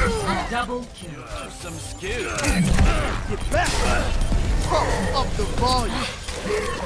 Double kill. Some skill. Get back! Up the volume!